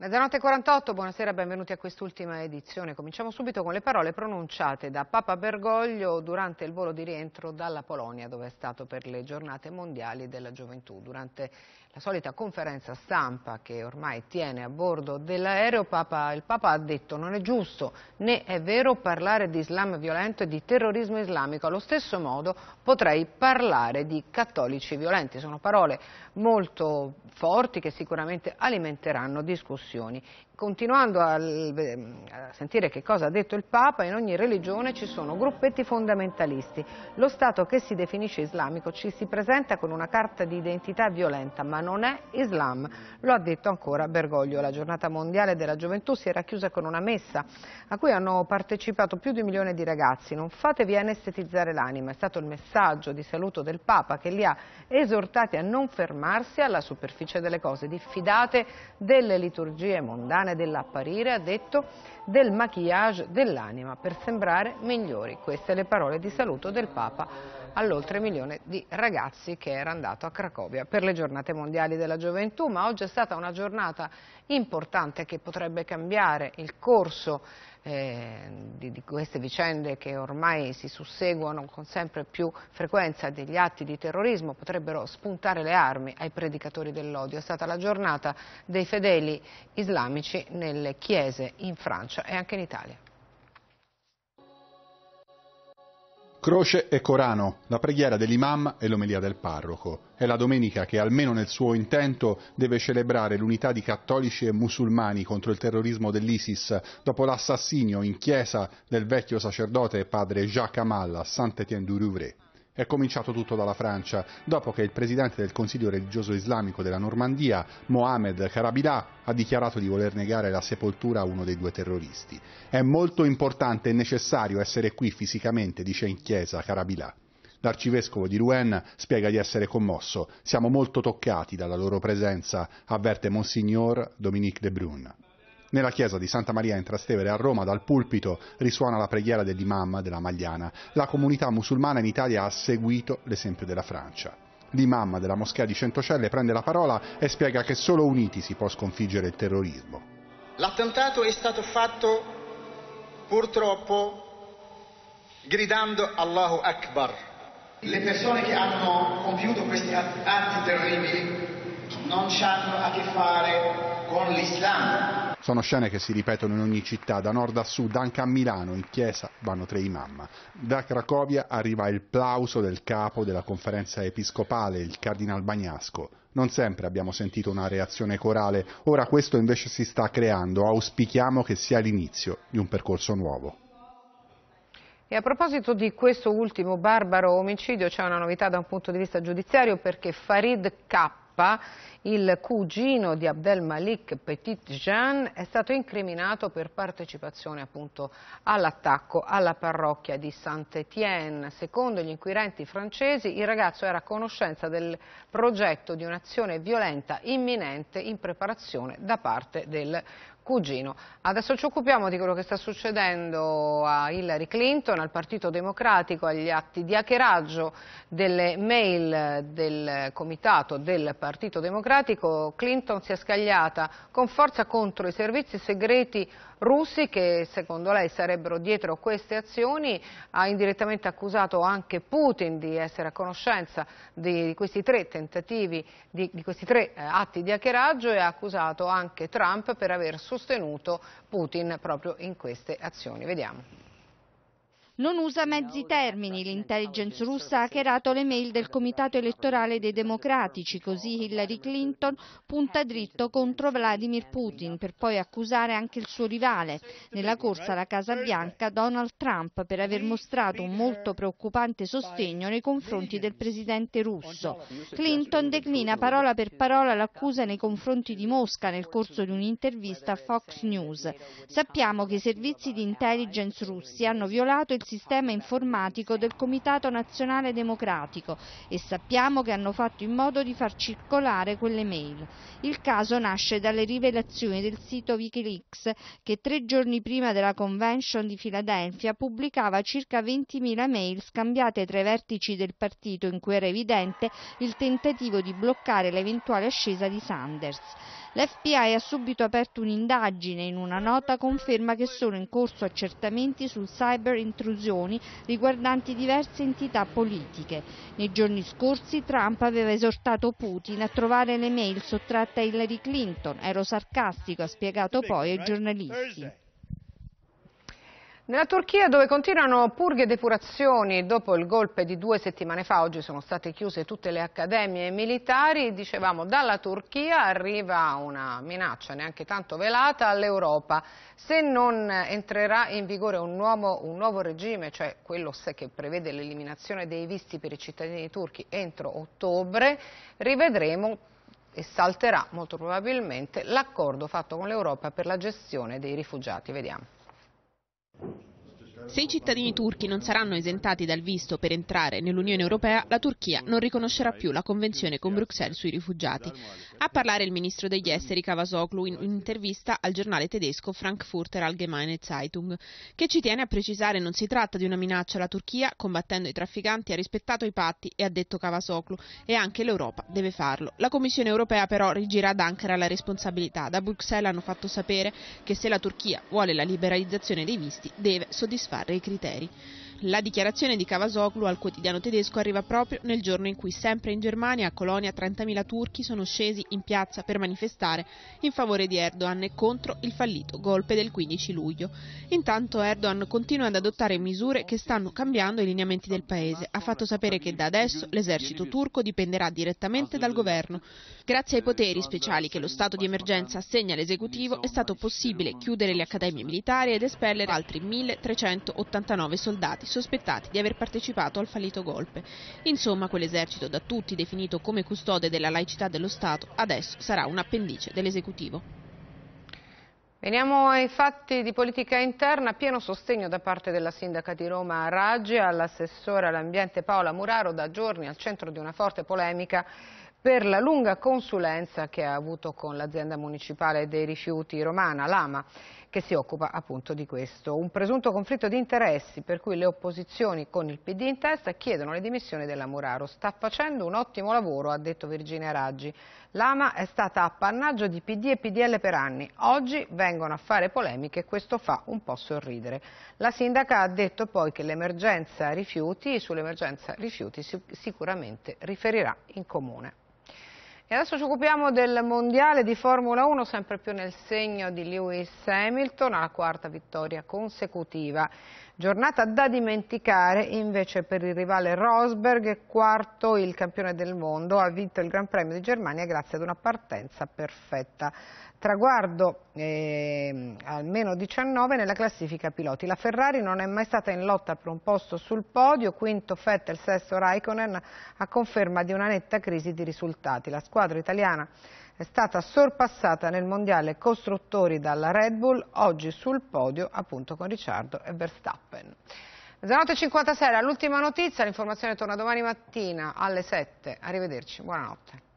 Mezzanotte 48, buonasera, benvenuti a quest'ultima edizione. Cominciamo subito con le parole pronunciate da Papa Bergoglio durante il volo di rientro dalla Polonia, dove è stato per le giornate mondiali della gioventù. Durante la solita conferenza stampa che ormai tiene a bordo dell'aereo, il Papa ha detto non è giusto né è vero parlare di Islam violento e di terrorismo islamico, allo stesso modo potrei parlare di cattolici violenti. Sono parole molto forti che sicuramente alimenteranno discussioni. Continuando a, a, sentire che cosa ha detto il Papa, in ogni religione ci sono gruppetti fondamentalisti. Lo Stato che si definisce islamico ci si presenta con una carta di identità violenta, ma non è Islam. Lo ha detto ancora Bergoglio. La giornata mondiale della gioventù si era chiusa con una messa a cui hanno partecipato più di un milione di ragazzi. Non fatevi anestetizzare l'anima, è stato il messaggio di saluto del Papa che li ha esortati a non fermarsi alla superficie delle cose. Diffidate delle liturgie mondane e dell'apparire, ha detto, del maquillage dell'anima per sembrare migliori. Queste le parole di saluto del Papa all'oltre milione di ragazzi che era andato a Cracovia per le giornate mondiali della gioventù, ma oggi è stata una giornata importante che potrebbe cambiare il corso eh, di, di, queste vicende che ormai si susseguono con sempre più frequenza degli atti di terrorismo potrebbero spuntare le armi ai predicatori dell'odio. È stata la giornata dei fedeli islamici nelle chiese in Francia e anche in Italia. Croce e Corano, la preghiera dell'imam e l'omelia del parroco. È la domenica che, almeno nel suo intento, deve celebrare l'unità di cattolici e musulmani contro il terrorismo dell'ISIS dopo l'assassinio in chiesa del vecchio sacerdote padre Jacques Amal a Saint-Étienne-du-Rouvray. È cominciato tutto dalla Francia, dopo che il presidente del Consiglio religioso islamico della Normandia, Mohamed Karabilà, ha dichiarato di voler negare la sepoltura a uno dei due terroristi. È molto importante e necessario essere qui fisicamente, dice in chiesa Karabilà. L'arcivescovo di Rouen spiega di essere commosso. Siamo molto toccati dalla loro presenza, avverte Monsignor Dominique de Brun. Nella chiesa di Santa Maria in Trastevere a Roma dal pulpito risuona la preghiera dell'imam della Magliana. La comunità musulmana in Italia ha seguito l'esempio della Francia. L'imam della moschea di Centocelle prende la parola e spiega che solo uniti si può sconfiggere il terrorismo. L'attentato è stato fatto purtroppo gridando Allahu Akbar. Le persone che hanno compiuto questi atti terribili non hanno a che fare con l'Islam, sono scene che si ripetono in ogni città, da nord a sud, anche a Milano, in chiesa, vanno tre imam. Da Cracovia arriva il plauso del capo della conferenza episcopale, il cardinal Bagnasco. Non sempre abbiamo sentito una reazione corale, ora questo invece si sta creando, auspichiamo che sia l'inizio di un percorso nuovo. E a proposito di questo ultimo barbaro omicidio c'è una novità da un punto di vista giudiziario perché Farid K il cugino di Abdel Malik Petit Jean è stato incriminato per partecipazione all'attacco alla parrocchia di Saint-Étienne. Secondo gli inquirenti francesi il ragazzo era a conoscenza del progetto di un'azione violenta imminente in preparazione da parte del cugino. Adesso ci occupiamo di quello che sta succedendo a Hillary Clinton, al Partito Democratico, agli atti di hackeraggio delle mail del comitato del Partito Democratico. Clinton si è scagliata con forza contro i servizi segreti russi che secondo lei sarebbero dietro queste azioni, ha indirettamente accusato anche Putin di essere a conoscenza di questi tre tentativi, di, di questi tre eh, atti di hackeraggio e ha accusato anche Trump per aver sostenuto Putin proprio in queste azioni. Vediamo. Non usa mezzi termini, l'intelligence russa ha hackerato le mail del comitato elettorale dei democratici, così Hillary Clinton punta dritto contro Vladimir Putin per poi accusare anche il suo rivale nella corsa alla Casa Bianca, Donald Trump, per aver mostrato un molto preoccupante sostegno nei confronti del presidente russo. Clinton declina parola per parola l'accusa nei confronti di Mosca nel corso di un'intervista a Fox News. Sappiamo che i servizi di intelligence russi hanno violato il sistema informatico del Comitato Nazionale Democratico e sappiamo che hanno fatto in modo di far circolare quelle mail. Il caso nasce dalle rivelazioni del sito Wikileaks che tre giorni prima della convention di Filadelfia pubblicava circa 20.000 mail scambiate tra i vertici del partito in cui era evidente il tentativo di bloccare l'eventuale ascesa di Sanders. L'FBI ha subito aperto un'indagine in una nota conferma che sono in corso accertamenti su cyber intrusioni riguardanti diverse entità politiche. Nei giorni scorsi Trump aveva esortato Putin a trovare le mail sottratte a Hillary Clinton. Ero sarcastico, ha spiegato poi ai giornalisti. Nella Turchia dove continuano purghe e depurazioni dopo il golpe di due settimane fa, oggi sono state chiuse tutte le accademie militari, dicevamo dalla Turchia arriva una minaccia neanche tanto velata all'Europa. Se non entrerà in vigore un nuovo, un nuovo regime, cioè quello che prevede l'eliminazione dei visti per i cittadini turchi entro ottobre, rivedremo e salterà molto probabilmente l'accordo fatto con l'Europa per la gestione dei rifugiati. Vediamo. Se i cittadini turchi non saranno esentati dal visto per entrare nell'Unione Europea, la Turchia non riconoscerà più la Convenzione con Bruxelles sui rifugiati. A parlare il ministro degli esteri Cavasoglu in un'intervista al giornale tedesco Frankfurter Allgemeine Zeitung, che ci tiene a precisare non si tratta di una minaccia alla Turchia, combattendo i trafficanti ha rispettato i patti e ha detto Cavasoglu, e anche l'Europa deve farlo. La Commissione Europea però rigirà ad Ankara la responsabilità. Da Bruxelles hanno fatto sapere che se la Turchia vuole la liberalizzazione dei visti deve soddisfare i criteri. La dichiarazione di Cavasoglu al quotidiano tedesco arriva proprio nel giorno in cui sempre in Germania, a Colonia, 30.000 turchi sono scesi in piazza per manifestare in favore di Erdogan e contro il fallito golpe del 15 luglio. Intanto Erdogan continua ad adottare misure che stanno cambiando i lineamenti del paese. Ha fatto sapere che da adesso l'esercito turco dipenderà direttamente dal governo. Grazie ai poteri speciali che lo stato di emergenza assegna all'esecutivo è stato possibile chiudere le accademie militari ed espellere altri 1389 soldati sospettati di aver partecipato al fallito golpe. Insomma, quell'esercito da tutti definito come custode della laicità dello Stato adesso sarà un appendice dell'esecutivo. Veniamo ai fatti di politica interna, pieno sostegno da parte della sindaca di Roma Raggi all'assessore all'ambiente Paola Muraro da giorni al centro di una forte polemica per la lunga consulenza che ha avuto con l'azienda municipale dei rifiuti romana, Lama che si occupa appunto di questo. Un presunto conflitto di interessi per cui le opposizioni con il PD in testa chiedono le dimissioni della Muraro. Sta facendo un ottimo lavoro, ha detto Virginia Raggi. L'AMA è stata appannaggio di PD e PDL per anni. Oggi vengono a fare polemiche e questo fa un po' sorridere. La sindaca ha detto poi che l'emergenza rifiuti, sull'emergenza rifiuti sicuramente riferirà in comune. E adesso ci occupiamo del mondiale di Formula 1, sempre più nel segno di Lewis Hamilton, alla quarta vittoria consecutiva. Giornata da dimenticare invece per il rivale Rosberg, quarto il campione del mondo, ha vinto il Gran Premio di Germania grazie ad una partenza perfetta. Traguardo eh, almeno 19 nella classifica piloti. La Ferrari non è mai stata in lotta per un posto sul podio, quinto Vettel, sesto Raikkonen, a conferma di una netta crisi di risultati. La squadra italiana è stata sorpassata nel mondiale costruttori dalla Red Bull, oggi sul podio appunto con Ricciardo e Verstappen. Mezzanotte 56, l'ultima notizia, l'informazione torna domani mattina alle 7. Arrivederci, buonanotte.